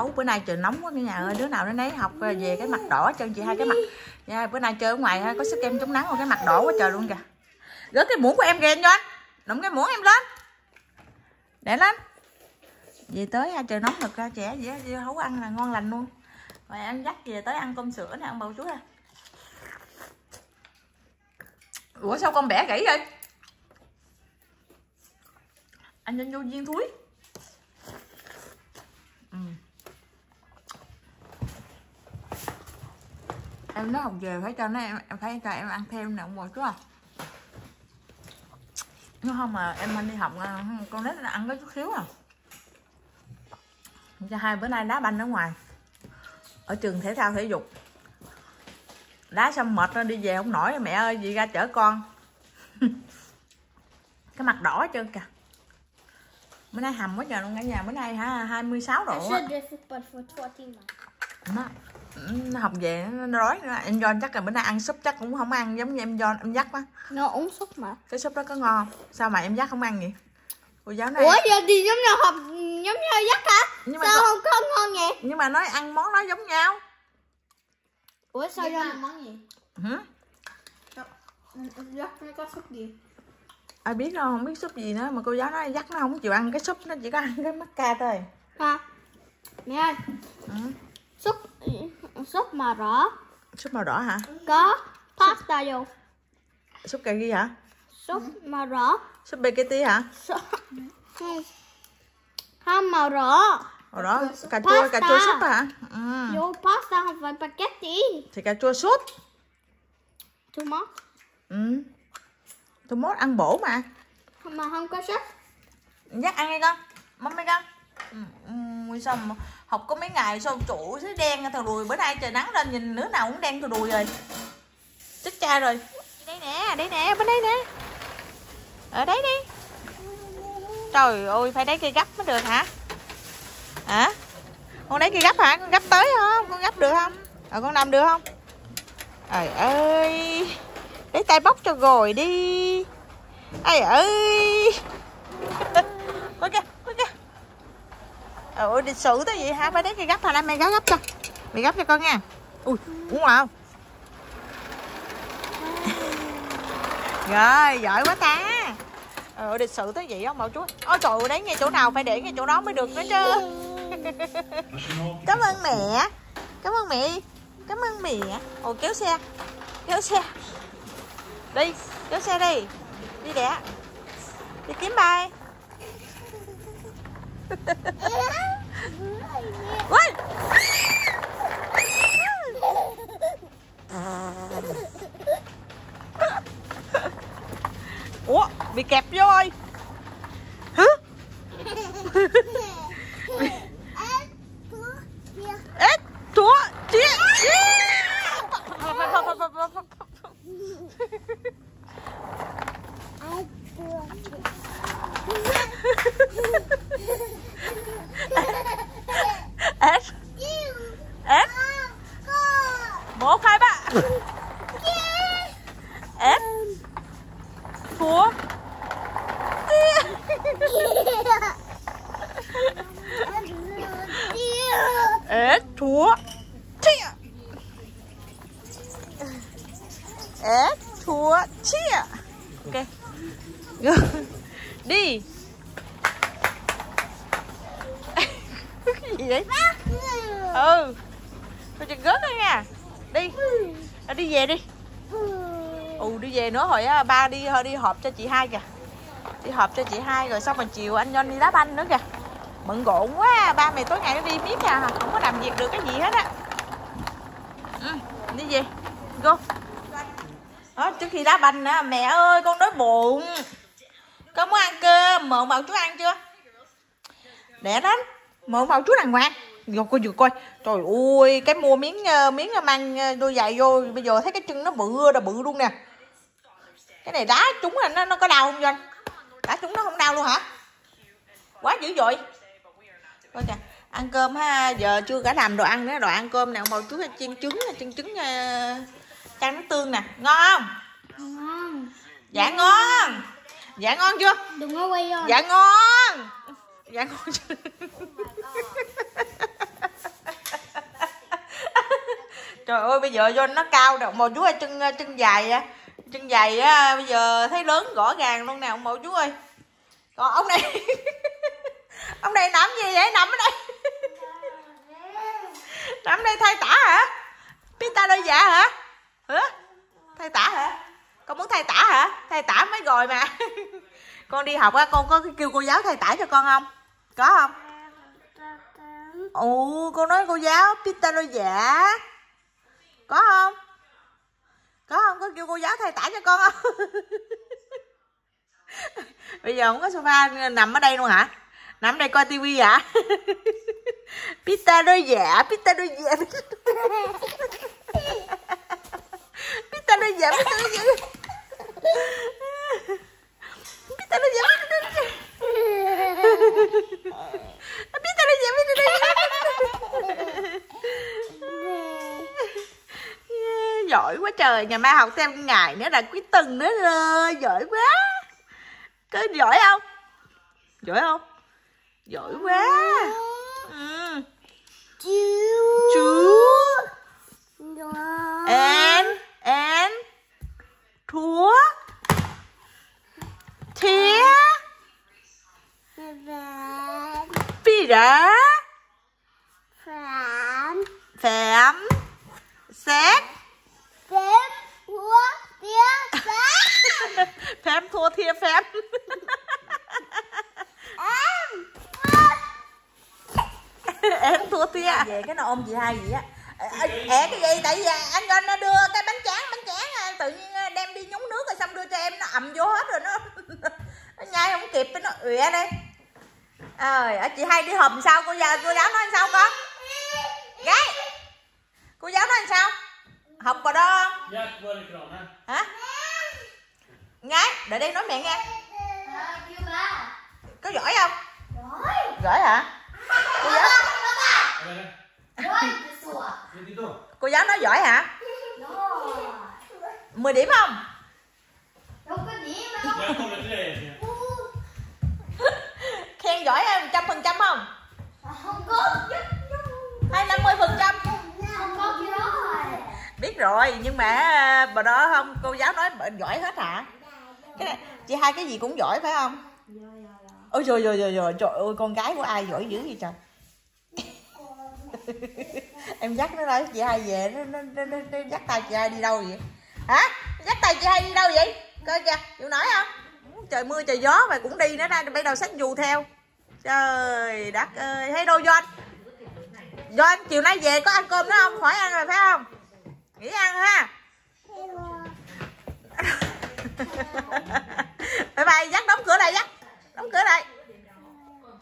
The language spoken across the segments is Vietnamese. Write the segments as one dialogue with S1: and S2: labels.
S1: hấu bữa nay trời nóng quá cả nhà ơi đứa nào nó nấy học về cái mặt đỏ cho chị hai cái mặt. Nha bữa nay chơi ở ngoài có sức kem chống nắng rồi cái mặt đỏ quá trời luôn kìa. Gỡ cái muỗng của em kìa anh anh đụng cái muỗng em lên. Để lên. Về tới ha, trời nóng thật ra trẻ dễ dưa hấu ăn là ngon lành luôn. Rồi em dắt về tới ăn cơm sữa nè ăn bầu chuối ha. Ủa sao con bẻ gãy vậy? Anh nhân vô viên thúi. Em nó học về phải cho nó em, em phải cho em ăn thêm nè ông ngồi chú à nếu không mà em anh đi học à, con nít nó ăn có chút xíu à. Cho hai bữa nay đá banh ở ngoài ở trường thể thao thể dục. Đá xong mệt nó đi về không nổi mẹ ơi gì ra chở con. Cái mặt đỏ trơn kìa. Bữa nay hầm quá trời luôn cả nhà bữa nay hả 26
S2: I
S1: độ á
S2: should do football for 20 months.
S1: nó, nó học về nó đói nữa em John chắc là bữa nay ăn súp chắc cũng không ăn giống như em John em dắt á
S2: No, uống súp mà.
S1: cái súp đó có ngon sao mà em dắt không ăn vậy cô giáo này
S2: Ủa giờ thì giống như học giống như dắt hả?
S1: nhưng mà
S2: Sao không có ngon vậy?
S1: nhưng mà nói ăn món đó giống nhau
S2: Ủa sao do
S3: là món gì?
S1: Hử?
S3: Dắt nó có súp gì?
S1: ai biết đâu không biết súp gì nữa mà cô giáo nói dắt nó không chịu ăn cái súp nó chỉ có ăn cái mắc ca thôi
S2: hả? Mẹ ơi,
S1: ừ.
S2: súp súp mà rõ
S1: súp màu đỏ hả
S2: có pasta vô.
S1: súp cà ri hả
S2: Súp màu rõ.
S1: súp spaghetti hả
S2: Súp... Không màu rõ.
S1: màu đỏ cà chua cà chua súp hả ừ.
S2: Vô pasta không phải spaghetti.
S1: thì cà chua súp
S2: Too much.
S1: ừ. tôi mốt ăn bổ mà
S2: Mà không có súp.
S1: dắt ăn đi con mắm mấy con ừ. ừ. sao mà học có mấy ngày sao trụ thấy đen thằng đùi bữa nay trời nắng lên nhìn nửa nào cũng đen thằng đùi rồi. Chết cha rồi. Đây nè đây nè, bên đây nè. Ở đấy đi. Trời ơi, phải đáy cây gấp mới được hả? Hả? Con đáy cây gấp hả? Con gấp tới không? Con gấp được không? Ờ con làm được không? Trời ơi. Lấy tay bóc cho rồi đi. Ai ơi coi kìa coi kìa Ờ, ủa, lịch sự tới vậy hả? Phải đấy cái gấp hả mày gấp gấp cho. Mày gấp cho con nha. Ui, uống vào. Rồi, giỏi quá ta. Ờ lịch sự tới vậy không bảo chú ôi, trời ơi đấy ngay chỗ nào phải để ngay chỗ đó mới được nữa chứ. Cảm ơn mẹ. Cảm ơn mẹ. Cảm ơn mẹ. Ồ, kéo xe. Kéo xe. Đi, kéo xe đi. Đi đẻ. Đi kiếm bay Ui! Ủa, bị kẹp chứ ơi Hứ? Ết, chúa, chia, chia S, S, Một, hai, ba S, four, S, two, Chia. Ết thua. Chia. Ok. Đi. Gì vậy? Ừ. Thôi chừng gớt thôi nha. Đi. À, Đi về đi. Ừ đi về nữa hồi á ba đi đi họp cho chị hai kìa. Đi họp cho chị hai rồi xong rồi chiều anh nhon đi đá banh nữa kìa. Bận rộn quá ba mày tối ngày nó đi miết à không có làm việc được cái gì hết á. Ừ, đi về. Go. Đó trước khi đá banh á mẹ ơi con đói bụng. Con muốn ăn cơm mượn bảo chú ăn chưa? Đẻ đánh mượn bảo chú đàng hoàng. Vô coi vừa coi. Trời ơi cái mua miếng ờ, miếng mang ờ, đôi giày vô bây giờ thấy cái chân nó bự là bự luôn nè. Cái này đá trúng là nó nó có đau không doanh? Đá trúng nó không đau luôn hả? Quá dữ dội. Coi kìa ăn cơm ha giờ chưa cả làm đồ ăn nữa. Đồ ăn cơm nè màu chú chiên trứng chiên trứng chan nước tương nè. Ngon không?
S2: Ngon.
S1: dạ ngon. Dạ ngon chưa?
S2: Đừng có quay vô.
S1: dạ ngon dạ ngon chưa trời ơi, bây giờ do nó cao rồi màu chú ơi, chân chân dài á. Chân dài á, bây giờ thấy lớn rõ ràng luôn nè, ông mẫu chú ơi. Còn ông này ông này nằm gì vậy? Nằm ở đây. Nằm đây thay tả hả? Pita đôi dạ hả? Hả? Thay tả hả? Con muốn thay tả hả? Thay tả mới rồi mà. Con đi học á, con có kêu cô giáo thay tả cho con không? Có không? Ồ, con nói cô giáo pita đôi giả có không? Có không? Có kêu cô giáo thay tả cho con không? Bây giờ không có sofa, nằm ở đây luôn hả? Nằm ở đây coi tivi hả? Pita đôi giả pita đôi giả pita đôi giả pita đôi giả pita đôi giả Biết đây vậy, biết đây Giỏi quá trời, ngày mai học thêm ngày nữa là cuối tuần nữa rồi, giỏi quá. Có giỏi không? Giỏi không? Giỏi quá. Ừ. Chú. Chú. Em Em. Thúa. Thía. Bye bye pi đá phèm xét. Phèm thua thia phèm em thua. Thia. Về cái nó ôm chị hai gì á? Ẹ cái gì? Tại vì anh anh nó đưa cái bánh tráng bánh tráng à, tự nhiên đem đi nhúng nước rồi xong đưa cho em nó ầm vô hết rồi nó nó nhai không kịp nó ụa đây ờ à, chị hai đi họp sao? Cô giáo cô giáo nói sao con? Gái cô giáo nói sao? Học vào đó không?
S3: Är kranen?
S1: hả? Gái đợi đây nói mẹ nghe. Có giỏi không? Giỏi hả? Cô giáo cô giáo nói giỏi hả? 10 điểm không?
S3: Jag kommer till dig
S1: Khen giỏi em trăm phần trăm không? Hay năm mươi phần trăm? Biết rồi nhưng mà à, bà đó không cô giáo nói bà giỏi hết hả? Cái này chị hai cái gì cũng giỏi phải không? Ôi trời trời trời trời trời ơi con gái của ai giỏi dữ vậy trời. Em dắt nó đây chị hai về nó, nó, nó, nó, nó dắt tay chị hai đi đâu vậy? Hả? Dắt tay chị hai đi đâu vậy? Coi kìa chịu nổi không? Trời mưa trời gió mà cũng đi nữa đây bây đầu sách dù theo trời đất ơi. Thấy đâu doanh doanh chiều nay về có ăn cơm nữa không? Khỏi ăn rồi, phải không? Nghỉ ăn ha. Bye bye, dắt đóng cửa lại, dắt. Đóng cửa lại.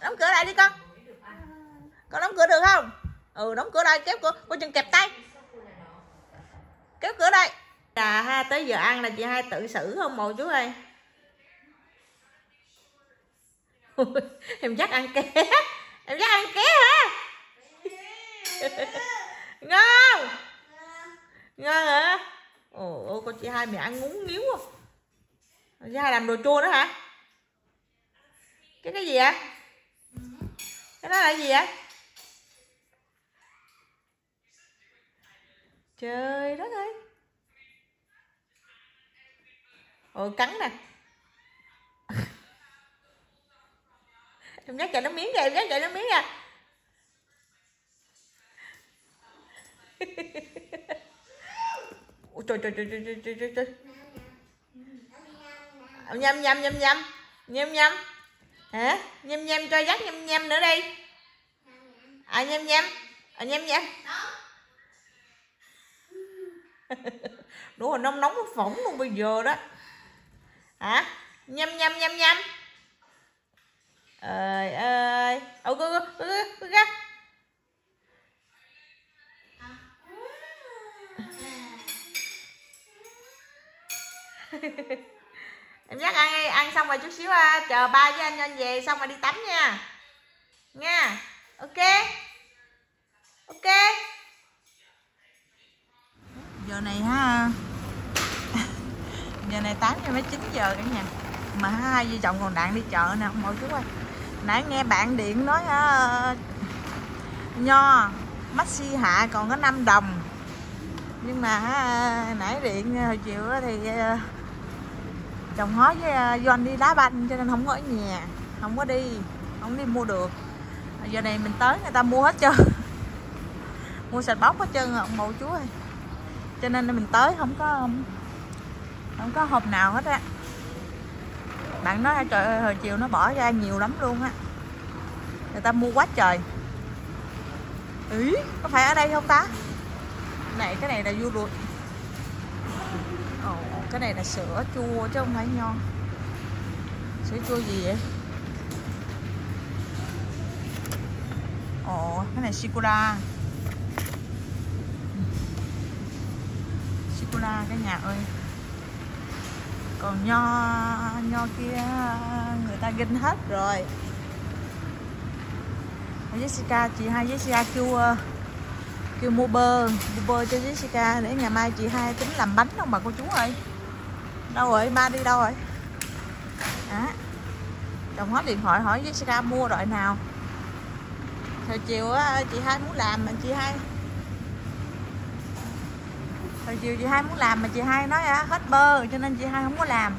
S1: Đóng cửa lại đi con. Con đóng cửa được không? Ừ đóng cửa lại, kéo cửa. Cô chừng kẹp tay. Kéo cửa đây à ha, tới giờ ăn là chị hai tự xử không, mồ chú ơi? Em dắt ăn ké? Em dắt ăn ké hả? Ngon. ngon hả? Ồ ôi con chị hai mẹ ăn ngúng nghiếu à chị hai làm đồ chua nữa hả? Cái cái gì ạ cái đó là gì ạ trời đất ơi. Ôi cắn nè em dắt chạy nó miếng kìa, em dắt chạy nó miếng kìa. Ôi trời trời trời trời trời trời trời. Ờ, nhâm nhâm nhâm nhâm nhâm nhâm hả? Nhâm nhâm cho dắt nhâm nhâm nữa đi. À nhâm nhâm à nhâm nhâm đúng rồi nóng nóng phỏng luôn bây giờ đó. Hả? Nhâm nhâm nhâm nhâm ơi. Ơi ô cô cô cô ra em dắt ăn đi ăn xong rồi chút xíu à, chờ ba với anh anh về xong rồi đi tắm nha. Nha. Ok. Ok. Giờ này ha. Giờ này tám giờ mấy chín giờ cả nhà? Mà hai vợ chồng còn đạn đi chợ nè mọi chú ơi. Nãy nghe bạn điện nói uh, nho maxi hạ còn có 5 đồng. Nhưng mà uh, nãy điện ờ, hồi chiều thì uh, chồng hói với ờ, Doanh đi đá banh cho nên không có ở nhà không có đi không đi mua được. Giờ này mình tới người ta mua hết trơn. Mua sạch bóc hết trơn à, ông bầu chú ơi. Cho nên mình tới không có không có hộp nào hết á bạn nói trời ơi hồi chiều nó bỏ ra nhiều lắm luôn á. Người ta mua quá trời. Ý có phải ở đây không ta? Này cái này là vua ruột. Ồ, cái này là sữa chua chứ không phải nho. Sữa chua gì vậy? Ồ cái này sicura sicura cái nhà ơi còn nho nho kia người ta ginh hết rồi. Jessica chị hai Jessica kêu kêu mua bơ mua bơ cho Jessica để ngày mai chị hai tính làm bánh không bà cô chú ơi? Đâu rồi? Ba đi đâu rồi? À, chồng hết điện thoại hỏi Jessica mua loại nào. Hồi chiều á chị hai muốn làm mà chị hai hồi chiều chị hai muốn làm mà chị hai nói á, hết bơ cho nên chị hai không có làm.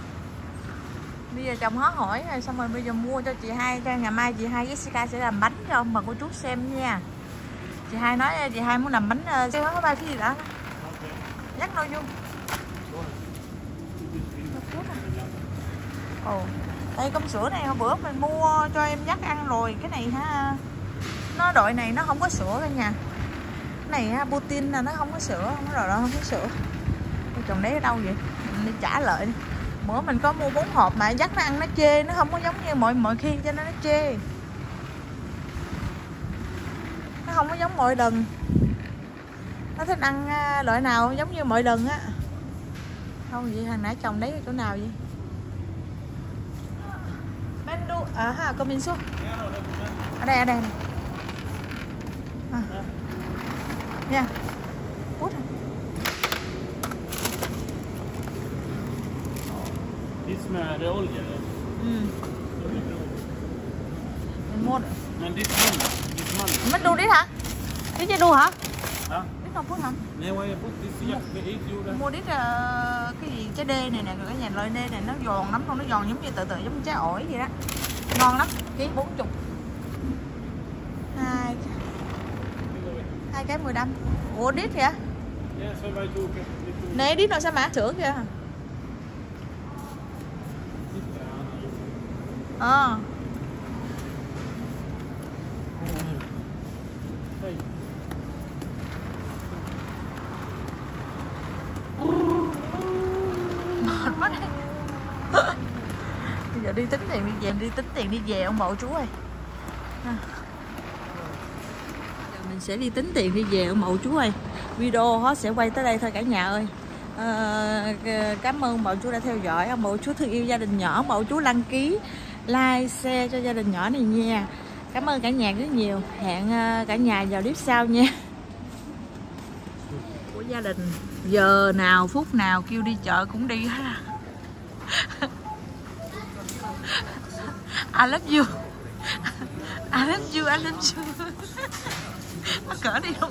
S1: Bây giờ chồng hót hỏi rồi xong rồi bây giờ mua cho chị hai cho ngày mai chị hai Jessica sẽ làm bánh cho ông bà cô chú xem nha. Chị hai nói chị hai muốn làm bánh uh, có hóa ba cái gì đó? Nhắc nội dung. Ồ đây cơm sữa này hôm bữa mình mua cho em dắt ăn rồi cái này ha nó đội này nó không có sữa cả nhà này ha putin là nó không có sữa không có rồi đó không có sữa cái chồng đấy ở đâu vậy? Mình đi trả lợi đi. Bữa mình có mua bốn hộp mà dắt nó ăn nó chê nó không có giống như mọi mọi khi cho nên nó chê. Nó không có giống mọi lần nó thích ăn à, loại nào giống như mọi lần á. Không vậy hồi nãy chồng đấy ở chỗ nào vậy? Menu à ha comment xuống. Ở đây ở đây, này. À nha. Út ừ. mình mua mình đu đi hả? Đi chơi đu hả? Đi đâu phút hả? Mua đít ờ, cái gì? Trái đê này nè cái nhà loại đê này nó giòn lắm luôn nó giòn giống như tự tự giống trái ổi vậy đó. Ngon lắm. Ký bốn chục. Hai hai cái mười lăm. Ủa đít kìa nè đít rồi sao mà sữa kìa ờ. Mệt quá. Đây bây giờ đi tính tiền đi về đi tính tiền đi về ông bộ chú ơi. À mình sẽ đi tính tiền đi về ông bộ chú ơi. Video nó sẽ quay tới đây thôi cả nhà ơi. À, cảm ơn bộ chú đã theo dõi. Ông bộ chú thương yêu gia đình nhỏ. Bộ chú đăng ký like share cho gia đình nhỏ này nha. Cảm ơn cả nhà rất nhiều. Hẹn ờ, cả nhà vào clip sau nha. Của gia đình giờ nào phút nào kêu đi chợ cũng đi ha. I love you. I love you I love you mắc cỡ đi luôn